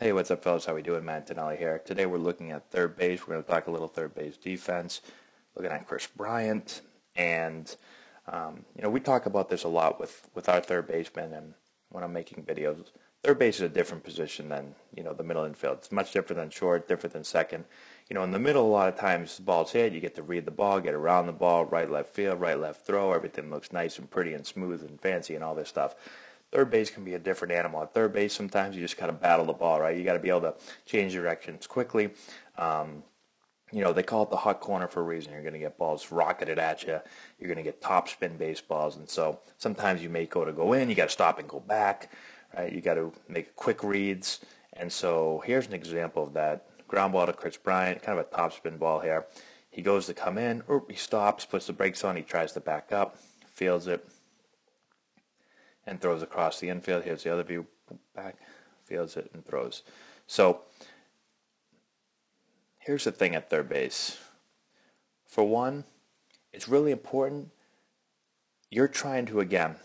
Hey, what's up, fellas? How we doing? Matt Antonelli here. Today we're looking at third base. We're going to talk a little third base defense, looking at Kris Bryant, and um, you know we talk about this a lot with with our third baseman, and when I'm making videos, third base is a different position than you know the middle infield. It's much different than short, different than second. You know, in the middle, a lot of times the ball's hit, you get to read the ball, get around the ball, right, left field, right, left throw. Everything looks nice and pretty and smooth and fancy and all this stuff third base can be a different animal. At third base, sometimes you just got to battle the ball, right? You got to be able to change directions quickly. Um, you know, they call it the hot corner for a reason. You're going to get balls rocketed at you. You're going to get top spin baseballs. And so sometimes you may go to go in, you got to stop and go back, right? You got to make quick reads. And so here's an example of that. Ground ball to Kris Bryant, kind of a top spin ball here. He goes to come in, or he stops, puts the brakes on, he tries to back up, fields it, and throws across the infield. Here's the other view, back, fields it, and throws. So here's the thing at third base. For one, it's really important. You're trying to, again,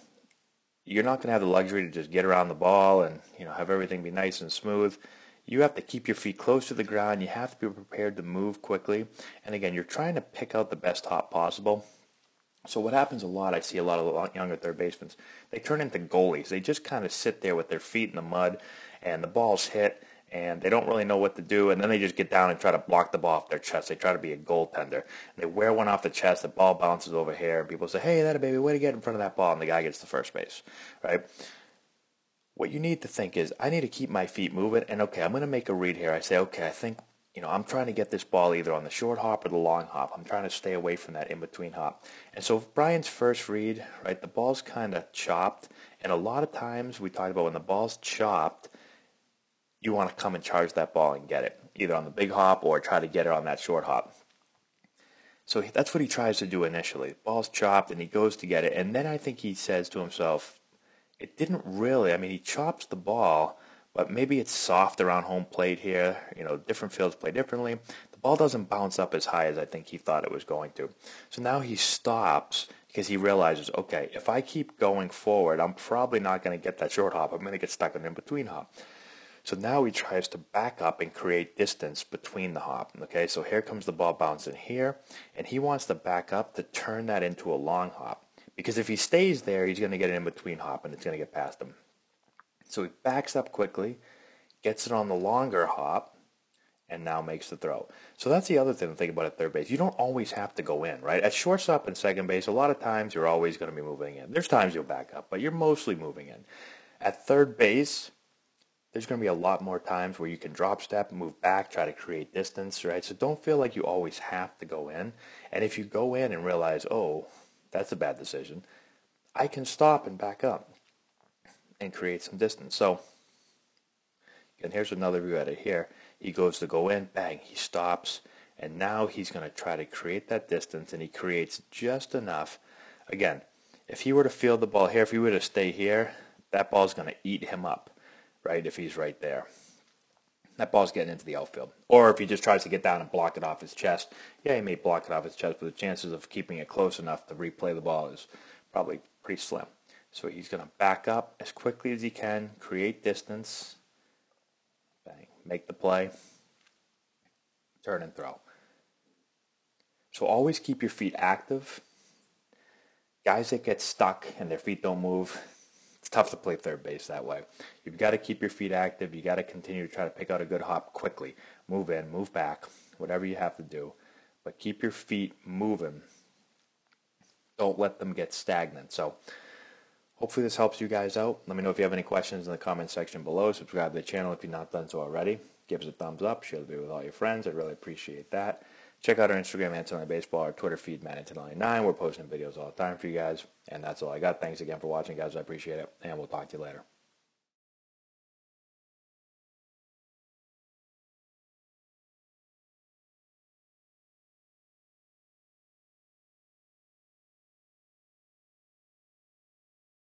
you're not going to have the luxury to just get around the ball and you know have everything be nice and smooth. You have to keep your feet close to the ground. You have to be prepared to move quickly. And again, you're trying to pick out the best hop possible. So what happens a lot, I see a lot of younger third basemen, they turn into goalies. They just kind of sit there with their feet in the mud, and the ball's hit, and they don't really know what to do, and then they just get down and try to block the ball off their chest. They try to be a goaltender. They wear one off the chest, the ball bounces over here, and people say, hey, that a baby, way to get in front of that ball, and the guy gets the first base, right? What you need to think is, I need to keep my feet moving, and okay, I'm going to make a read here. I say, okay, I think you know, I'm trying to get this ball either on the short hop or the long hop. I'm trying to stay away from that in-between hop. And so Bryant's first read, right, the ball's kind of chopped. And a lot of times we talk about when the ball's chopped, you want to come and charge that ball and get it, either on the big hop or try to get it on that short hop. So that's what he tries to do initially. Ball's chopped and he goes to get it. And then I think he says to himself, it didn't really, I mean, he chops the ball, but maybe it's soft around home plate here. You know, different fields play differently. The ball doesn't bounce up as high as I think he thought it was going to. So now he stops because he realizes, okay, if I keep going forward, I'm probably not going to get that short hop. I'm going to get stuck in in between hop. So now he tries to back up and create distance between the hop. Okay, so here comes the ball bouncing here, and he wants to back up to turn that into a long hop. Because if he stays there, he's going to get an in between hop and it's going to get past him. So he backs up quickly, gets it on the longer hop, and now makes the throw. So that's the other thing to think about at third base. You don't always have to go in, right? At shortstop and second base, a lot of times you're always going to be moving in. There's times you'll back up, but you're mostly moving in. At third base, there's going to be a lot more times where you can drop step, move back, try to create distance, right? So don't feel like you always have to go in. And if you go in and realize, oh, that's a bad decision, I can stop and back up and create some distance. So, and here's another view at it here. He goes to go in, bang, he stops, and now he's going to try to create that distance, and he creates just enough. Again, if he were to field the ball here, if he were to stay here, that ball's going to eat him up, right, if he's right there. That ball's getting into the outfield. Or if he just tries to get down and block it off his chest, yeah, he may block it off his chest, but the chances of keeping it close enough to replay the ball is probably pretty slim. So he's going to back up as quickly as he can, create distance, bang, make the play, turn and throw. So always keep your feet active. Guys that get stuck and their feet don't move, it's tough to play third base that way. You've got to keep your feet active. You've got to continue to try to pick out a good hop quickly. Move in, move back, whatever you have to do. But keep your feet moving. Don't let them get stagnant. So Hopefully this helps you guys out. Let me know if you have any questions in the comment section below. Subscribe to the channel if you've not done so already. Give us a thumbs up. Share the video with all your friends. I'd really appreciate that. Check out our Instagram, Antonelli Baseball, our Twitter feed, Matt9. We're posting videos all the time for you guys. And that's all I got. Thanks again for watching, guys. I appreciate it. And we'll talk to you later.